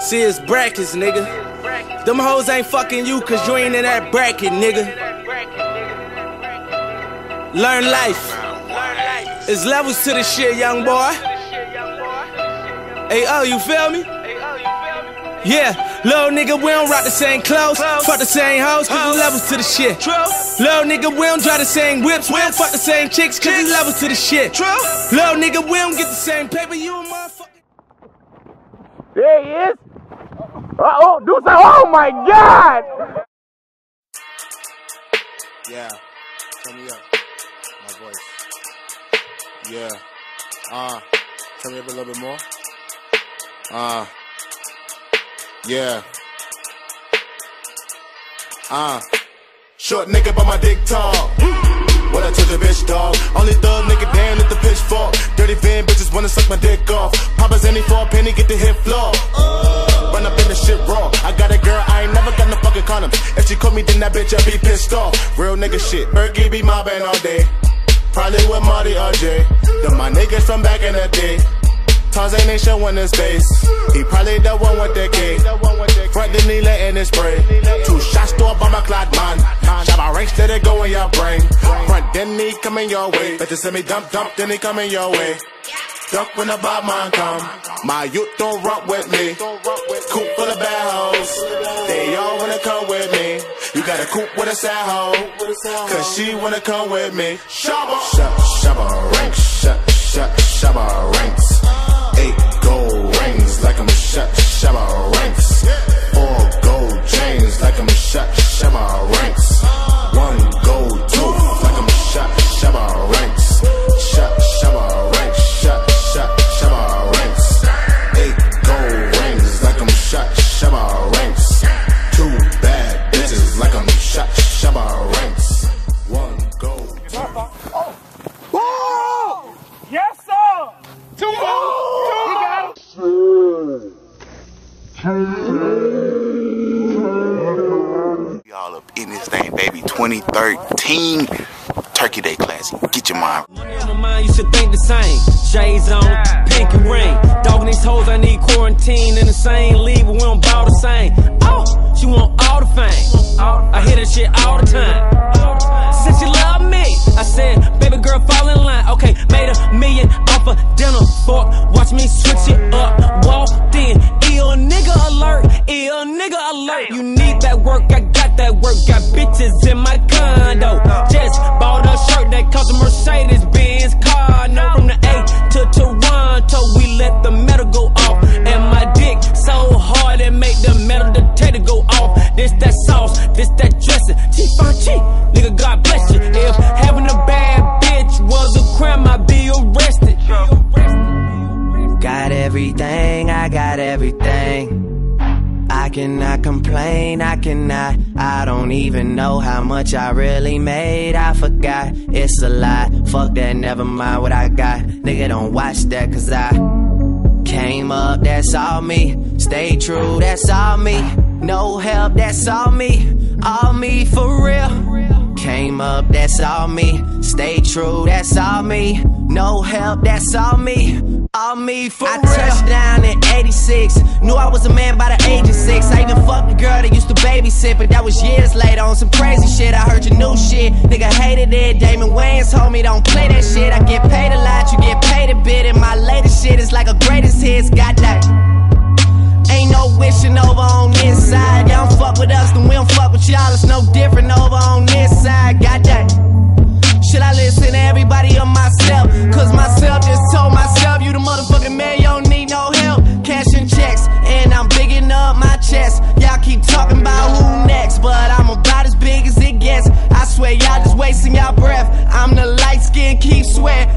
See, it's brackets, nigga. Them hoes ain't fucking you cause you ain't in that bracket, nigga. Learn life. It's levels to the shit, young boy. Hey, oh, you feel me? Yeah, little nigga, we don't rock the same clothes. Fuck the same hoes, cause levels to the shit. Little nigga, we don't drive the same whips. We don't fuck the same chicks, cause it's levels to the shit. True. Little nigga, we don't get the same paper. You a motherfucker. There he is. Uh oh, do so. Oh my God! Yeah. Turn me up. My voice. Yeah. Uh. Turn me up a little bit more. Uh. Yeah. Uh. Short nigga, but my dick tall. What I told your bitch, dog. Only thug nigga, damn at the pitchfork. Dirty van bitches wanna suck my dick off. Then that bitch, I be pissed off. Real nigga shit. Berkey be mobbing all day. Probably with Marty or Jay. Them my niggas from back in the day. Tarzan ain't showing his face. He probably the one with the cake. Front the knee letting it spray. Two shots to a bomber clad man. Shot my ranks, let it go in your brain. Front then he coming your way. Better send me dump dump, then he coming your way. Duck when the bad man come. My youth don't rock with me. Coop full of bad hoes. They all wanna come with me. You got a coop with a sad hoe. Cause she wanna come with me. Shabba. Shut, Shabba Ranks. Shut, shut, Shabba Ranks. Uh. Eight gold rings like I'm a shut, Shabba Ranks. Four Y'all up in this thing, baby. 2013 Turkey Day Classic. Get your mind. Money you should think the same. Shades on, pink and ring. Dogging these hoes, I need quarantine in the same league, but we don't bow the same. Oh, she want all the fame. I hear that shit all the time. Alert. You need that work, I got that work. Got bitches in my condo. Just bought a shirt that cost a Mercedes Benz car. No, from the A to Toronto, we let the metal go off. And my dick so hard it make the metal detector go off. This that sauce, this that dressing. Cheap on cheap, nigga, God bless you. If having a bad bitch was a crime, I'd be arrested. Got everything, I got everything. I cannot complain, I cannot. I don't even know how much I really made. I forgot, it's a lie. Fuck that, never mind what I got. Nigga, don't watch that, cause I came up, that's all me. Stay true, that's all me. No help, that's all me. All me for real. Came up, that's all me. Stay true, that's all me. No help, that's all me. All me for I real. touched down in 86. Knew I was a man by the age of six. I even fucked a girl that used to babysit, but that was years later on some crazy shit. I heard your new shit. Nigga hated it. Damon Wayans told me don't play that shit. I get paid a lot, you get paid a bit. And my latest shit is like a greatest hits. Got that. Ain't no wishing over on this side. Y'all don't fuck with us, then we don't fuck with y'all. It's no different over on this side. Got that. Should I listen to everybody or myself? Cause myself just told myself, you the motherfucking man, you don't need no help. Cashing checks, and I'm bigging up my chest. Y'all keep talking about who next, but I'm about as big as it gets. I swear, y'all just wasting y'all breath. I'm the light skin, Keith Sweat.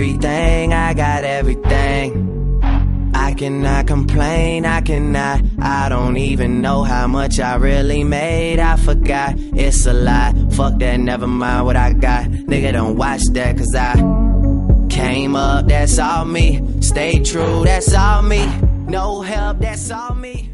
Everything, I got everything. I cannot complain, I cannot. I don't even know how much I really made. I forgot, it's a lie. Fuck that, never mind what I got. Nigga, don't watch that, cause I came up, that's all me. Stay true, that's all me. No help, that's all me.